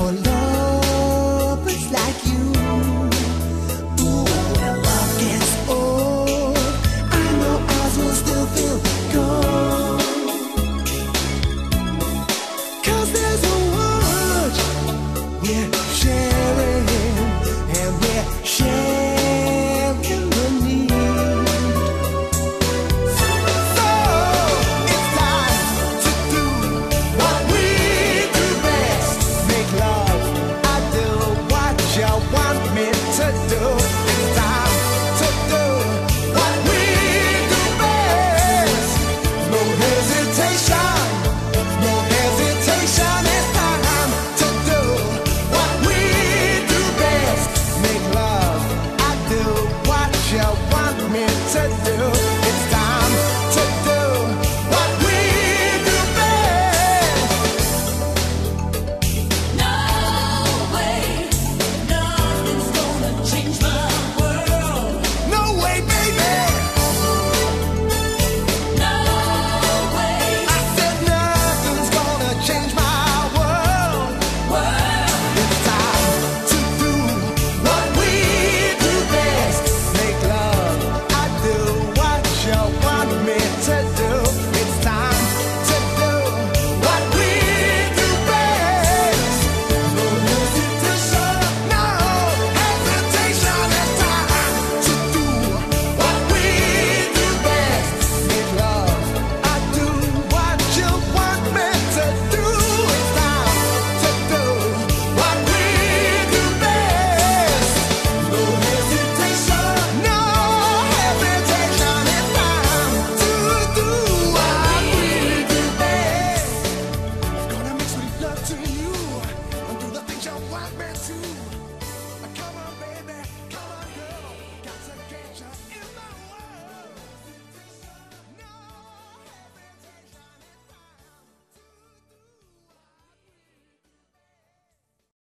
solo to come on.